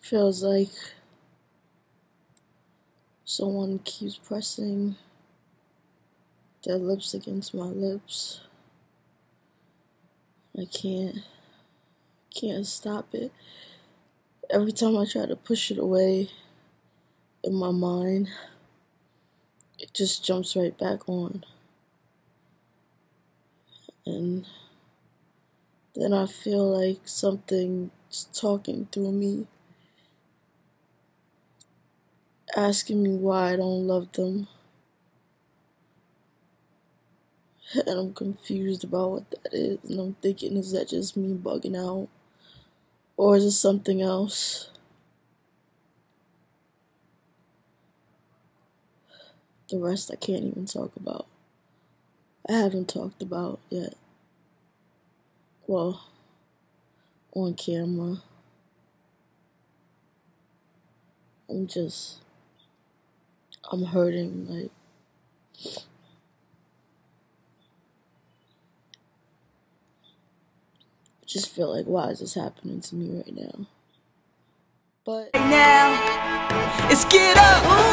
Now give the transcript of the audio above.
Feels like someone keeps pressing their lips against my lips. I can't can't stop it. Every time I try to push it away in my mind, it just jumps right back on. And then I feel like something's talking through me, asking me why I don't love them. And I'm confused about what that is. And I'm thinking, is that just me bugging out? Or is it something else? The rest I can't even talk about. I haven't talked about yet. Well, on camera. I'm just, I'm hurting. Like, I just feel like, why is this happening to me right now? But now. Let's get up.